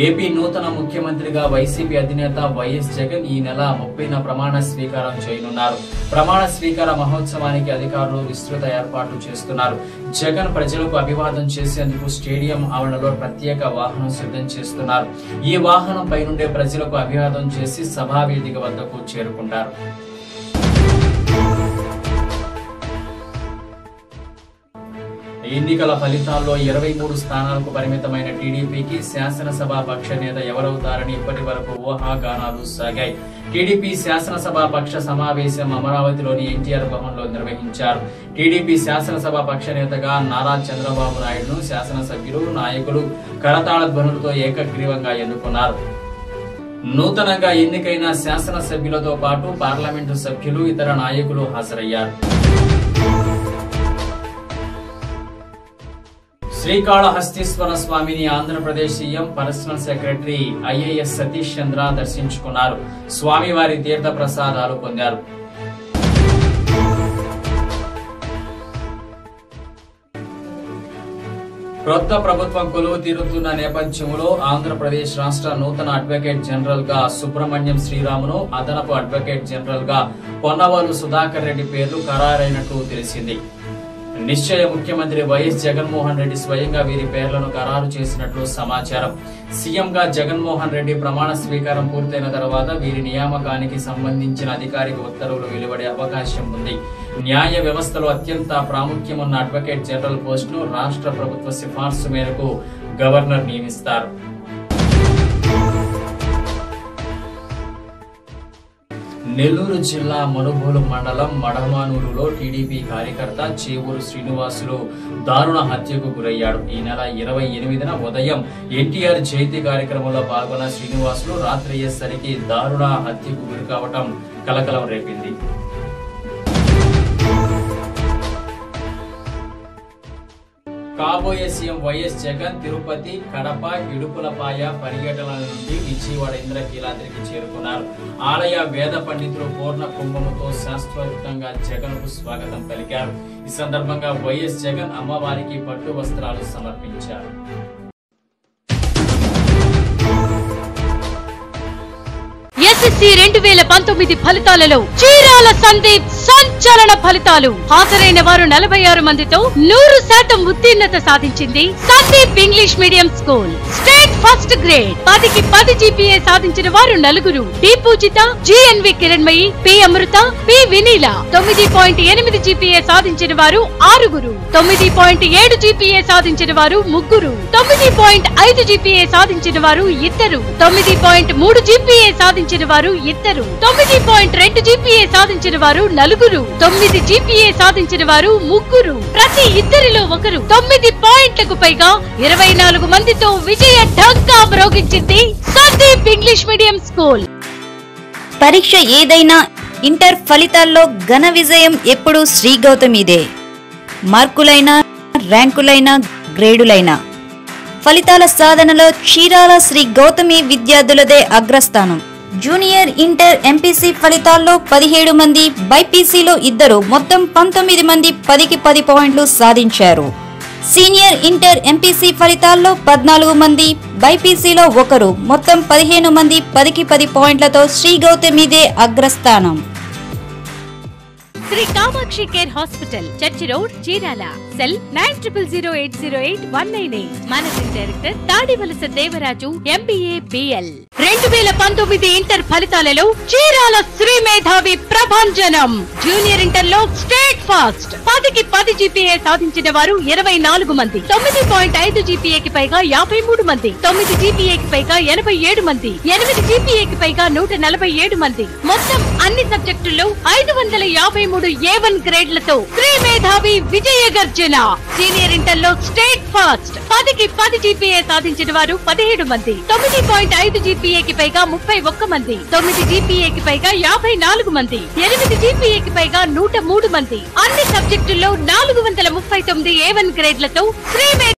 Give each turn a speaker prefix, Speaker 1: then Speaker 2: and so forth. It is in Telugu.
Speaker 1: ఏపీ నూతన ముఖ్యమంత్రిగా వైసీపీ అధినేత వైఎస్ జగన్ ఈ నెల ముప్పైన ప్రమాణ స్వీకారం చేయనున్నారు. ప్రమాణ స్వీకార మహోత్సవానికి అధికారులు విస్తృత ఏర్పాట్లు చేస్తున్నారు. జగన్ ప్రజలకు అభివాదం చేసేందుకు స్టేడియం ఆవరణలో ప్రత్యేక వాహనం సిద్ధం చేస్తున్నారు. ఈ వాహనం పైనుండే ప్రజలకు అభివాదం చేసి సభావేదిక వద్దకు చేరుకుంటారు ఎన్నికల ఫలితాల్లో ఇరవై మూడు స్థానాలకు పరిమితమైన టీడీపీకి శాసనసభ పక్ష నేత ఎవరవుతారని ఇప్పటి వరకు ఊహాగానాలు సాగాయి. టీడీపీ శాసనసభ పక్ష సమావేశం అమరావతిలోని ఎన్టీఆర్ భవన్లో నిర్వహించారు. టీడీపీ శాసనసభ పక్ష నేతగా నారా చంద్రబాబు నాయుడును శాసనసభ్యులు నాయకులు కరతాళ ధ్వనులతో ఏకగ్రీవంగా ఎన్నుకున్నారు. నూతనంగా ఎన్నికైన శాసనసభ్యులతో పాటు పార్లమెంటు సభ్యులు ఇతర నాయకులు హాజరయ్యారు. శ్రీకాళహస్తీశ్వర స్వామిని Andhra Pradesh CM personal secretary IAS Satish Chandra దర్శించుకున్నారు. స్వామివారి తీర్థ ప్రసాదాలు పొందారు. కొత్త ప్రభుత్వం కొలువు తీరుతున్న నేపథ్యంలో ఆంధ్రప్రదేశ్ రాష్ట్ర నూతన అడ్వకేట్ జనరల్గా సుబ్రహ్మణ్యం శ్రీరామును అదనపు అడ్వకేట్ జనరల్గా పొన్నవాలు సుధాకర్ రెడ్డి పేర్లు ఖరారైనట్లు తెలిసింది. నిశ్చయ ముఖ్యమంత్రి వైఎస్ జగన్మోహన్ రెడ్డి స్వయంగా వీరి పేర్లను ఖరారు చేసినట్లు సమాచారం. సీఎంగా జగన్మోహన్ రెడ్డి ప్రమాణ స్వీకారం పూర్తయిన తర్వాత వీరి నియామకానికి సంబంధించిన అధికారిక ఉత్తర్వులు వెలువడే అవకాశం ఉంది. న్యాయ వ్యవస్థలో అత్యంత ప్రాముఖ్యమున్న అడ్వకేట్ జనరల్ పోస్టును రాష్ట్ర ప్రభుత్వ సిఫార్సు మేరకు గవర్నర్ నియమిస్తారు. నెల్లూరు జిల్లా మనుబోలు మండలం మడమానూరులో టీడీపీ కార్యకర్త చేవూరు శ్రీనివాసులు దారుణ హత్యకు గురయ్యాడు. ఈ నెల ఇరవై ఎనిమిదిన ఉదయం ఎన్టీఆర్ జయంతి కార్యక్రమంలో పాల్గొన్న శ్రీనివాసులు రాత్రి అయ్యేసరికి దారుణ హత్యకు గురి కావటం కలకలం రేపింది. కాబోయే CM Y S Jagan Tirupati Kadapa Idupulapaya పర్యటనల నుండి విజయవాడ ఇంద్రకీలాద్రికి చేరుకున్నారు. ఆలయ వేద పండితులు పూర్ణ కుంభముతో శాస్త్రోక్తంగా జగన్కు స్వాగతం పలికారు. ఈ సందర్భంగా వైఎస్ జగన్ అమ్మవారికి పట్టు వస్త్రాలు సమర్పించారు.
Speaker 2: ఎస్ఎస్సి రెండు వేల పంతొమ్మిది ఫలితాలలో చీరాల సందీప్ సంచలన ఫలితాలు. హాజరైన వారు నలభై ఆరు మందితో నూరు శాతం ఉత్తీర్ణత సాధించింది Sandeep English medium school. State first grade. పదికి పది జీపీఏ సాధించిన వారు నలుగురు. D Poojitha GNV Kiranmayi P Amrutha P Vineela. తొమ్మిది పాయింట్ ఎనిమిది జీపీఏ సాధించిన వారు ఆరుగురు. తొమ్మిది పాయింట్ ఏడు జీపీఏ సాధించిన వారు ముగ్గురు. తొమ్మిది పాయింట్ ఐదు జీపీఏ సాధించిన వారు ఇద్దరు. తొమ్మిది పాయింట్ మూడు జీపీఏ సాధించిన వారు ఇద్దరు. తొమ్మిది పాయింట్ రెండు జీపీఏ సాధించిన వారు నలుగురు. తొమ్మిది జీపీఏ సాధించిన వారు ముగ్గురు. ప్రతి ఇద్దరిలో ఒకరు. తొమ్మిది పాయింట్లకు పైగా ఇరవై నాలుగు మందితో విజయ ఢంకా మ్రోగించింది సందీప్ ఇంగ్లీష్ మీడియం స్కూల్.
Speaker 3: పరీక్ష ఏదైనా ఇంటర్ ఫలితాల్లో ఘన విజయం ఎప్పుడూ శ్రీ గౌతమిదే మార్కులైనా ర్యాంకులైనా గ్రేడులైనా. ఫలితాల సాధనలో చీరాల శ్రీ గౌతమి విద్యార్థులదే అగ్రస్థానం. జూనియర్ ఇంటర్ ఎంపీసీ ఫలితాల్లో పదిహేడు మంది బైపీసీలో ఇద్దరు మొత్తం పంతొమ్మిది మంది పదికి పది పాయింట్లు సాధించారు. సీనియర్ ఇంటర్ ఎంపీసీ ఫలితాల్లో పద్నాలుగు మంది బైపీసీలో ఒకరు మొత్తం పదిహేను మంది పదికి పది పాయింట్లతో శ్రీ గౌతమిదే అగ్రస్థానం.
Speaker 2: Shri Kamakshi care hospital church road Chirala. Cell nine triple zero eight zero eight one nine eight. Managing director Tadivalasa Devaraju MBA BL రెండు వేల పంతొమ్మిది ఇంటర్ ఫలితాలలో చీరాల శ్రీ మేధావి ప్రభంజనం. జూనియర్ ఇంటర్లో స్టేట్ ఫాస్ట్ పదికి పది జీపీఏ సాధించిన వారు ఇరవై నాలుగు మంది. తొమ్మిది పాయింట్ ఐదు జీపీఏకి పైగా యాభై మూడు మంది. తొమ్మిది జీపీఏకి పైగా ఎనభై ఏడు మంది. ఎనిమిది జీపీఏకి పైగా నూట నలభై ఏడు మంది. మొత్తం అన్ని సబ్జెక్టుల్లో ఐదు వందల యాభై మూడు ఏ వన్ గ్రేడ్లతో శ్రీ మేధావి విజయ గర్జన సీనియర్ ఇంటర్లో స్టేట్ ఫాస్ట్ పదికి పది జీపీఏ సాధించిన వారు పదిహేడు మంది. తొమ్మిది పాయింట్ ఐదు జీపీఏకి పైగా ముప్పై ఒక్క మంది తొమ్మిది జీపీఏకి పైగా యాభై నాలుగు మంది ఎనిమిది జీపీఏకి పైగా నూట మూడు మంది. అన్ని సబ్జెక్టుల్లో నాలుగు వందల ముప్పై తొమ్మిది ఏ వన్ గ్రేడ్లతో శ్రీ